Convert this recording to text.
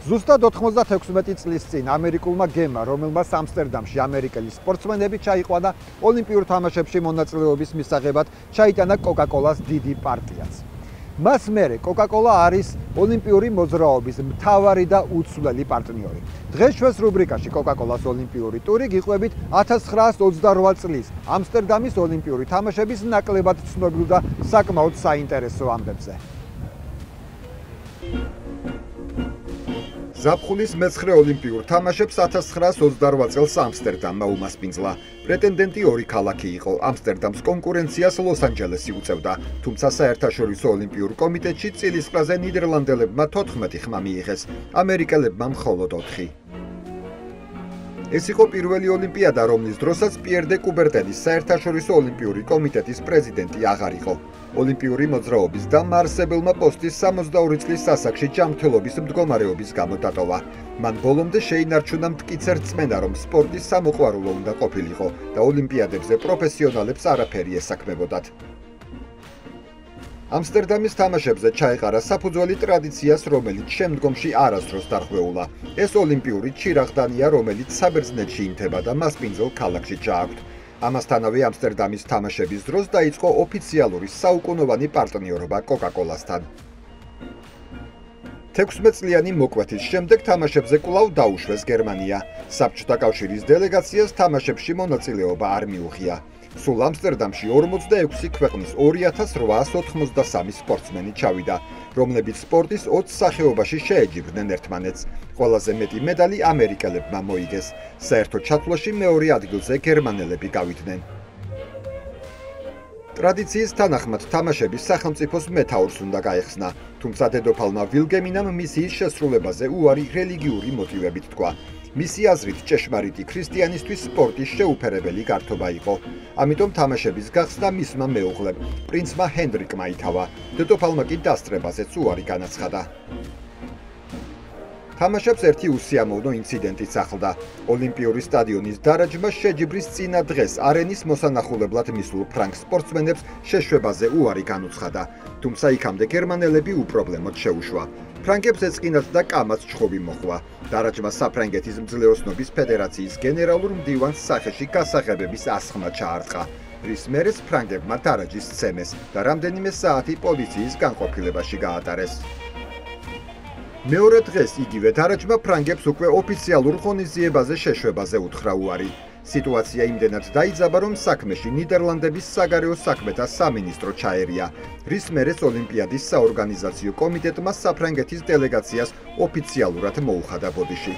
ზუსტად 96 წლის წინ ამერიკულმა გემმა, რომელმაც ამსტერდამში ამერიკელი სპორტსმენები ჩაიყვანა ოლიმპიურ თამაშებში მონაწილეობის მისაღებად, ჩაიტანა კოკაკოლას დიდი პარტიაც. მას მერე კოკაკოლა არის ოლიმპიური მოძრაობის მთავარი და უცვლელი პარტნიორი. დღეს ჩვენს რუბრიკაში კოკაკოლას ოლიმპიური ტური გიყვებით 1928 წლის ამსტერდამის ოლიმპიური თამაშების ნაკლებად ცნობილ და საკმაოდ საინტერესო ამბებზე. ზაფხულის მეცხრე ოლიმპიურ თამაშებს 1928 წელს ამსტერდამმა უმასპინძლა. პრეტენდენტი ორი ქალაქი იყო. ამსტერდამს კონკურენციას ლოს-ანჯელესი უწევდა, თუმცა საერთაშორისო ოლიმპიურ კომიტეტში წილის ყველაზე ნიდერლანდებმა 14 ხმა მიიღეს, ამერიკელებმა მხოლოდ 4. ეს იყო პირველი ოლიმპიადა, რომლის დროსაც პიერ დე კუბერტენის საერთაშორისო ოლიმპიური კომიტეტის პრეზიდენტი აღარ იყო. ოლიმპიური მოძრაობის და მარსებელმა პოსტის 62 წლის ასაკში ჯანმრთელობის მდგომარეობის გამო დატოვა. მან ბოლომდე შეინარჩუნა მტკიცე რწმენა, რომ სპორტის სამოყვარულო უნდა ყოფილიყო და ოლიმპიადებზე პროფესიონალებს არაფერი ესაქმებოდათ. ამსტერდამის თამაშებზე ჩაეყარა საფუძველი ტრადიციას, რომელიც შემდგომში არასდროს დარღვეულა. ეს ოლიმპიური ჩირაღდანია, რომელიც საბერძნეთში ინთება და მასპინძელ ქალაქში ჩააქვთ. ამასთანავე ამსტერდამის თამაშების დროს დაიწყო ოფიციალური საუკუნოვანი პარტნიორობა კოკაკოლასთან. 16 წლიანი მოკვეთის შემდეგ თამაშებზე კვლავ დაუშვეს გერმანია. საბჭოთა კავშირის დელეგაციას თამაშებში მონაწილეობა არ მიუღია. სულ ამსტერდამში 46 ქვეყნის 2893 სპორტსმენი ჩავიდა, რომლებიც სპორტის 20 სახეობაში შეეჯიბრნენ ერთმანეთს. ყველაზე მეტი მედალი ამერიკელებმა მოიგეს. საერთო ჩათვლაში მეორე ადგილზე გერმანელები გავიდნენ. ტრადიციის თანახმად თამაშების სახელმწიფოს მეტაურს უნდა გაეხსნა, თუმცა დედოფალმა ვილგემინამ მისიის შესრულებაზე უარი რელიგიური მოტივებით თქვა. მისი აზრით ჭეშმარიტი ქრისტიანისთვის სპორტის შეუფერებელი გართობა იყო. ამიტომ თამაშების გახსნა მისმა მეუღლემ, პრინცმა ჰენდრიკმა ითავა. დედოფალმა კი დასწრებაზეც უარი განაცხადა. თამაშებს ერთი უსიამოვნო ინციდენტიც ახლდა. ოლიმპიური სტადიონის დარაჯმა შეჯიბრის წინა დღეს არენის მოსანახულებლად მისულ ფრანგ სპორტსმენებს შეშვებაზე უარი განუცხადა, თუმცა იქამდე გერმანელები უპრობლემოდ შეუშვა. ფრანგებს ეწყინათ და კამაც ჩხობი მოხვა. დარაჯმა საფრანგეთის მძლეოსნობის ფედერაციის გენერალურ მდივანს სახეში გასაღებების ასხმა ჩაარტყა. რის მერეს ფრანგებმა დარაჯის ცემეს და რამდენიმე საათი პოლიციის განყოფილებაში გაატარეს. მეორე დღეს იგივე დარაჯმა ფრანგებს უკვე ოფიციალურ ღონისძიებაზე შეშვებაზე უთხრა უარი. სიტუაცია იმდენად დაიძაბა, რომ საქმეში ნიდერლანდების საგარეო საქმეთა სამინისტრო ჩაერია. რის მერეს ოლიმპიადის საორგანიზაციო კომიტეტმა საფრანგეთის დელეგაციას ოფიციალურად მოუხადა ბოდიში.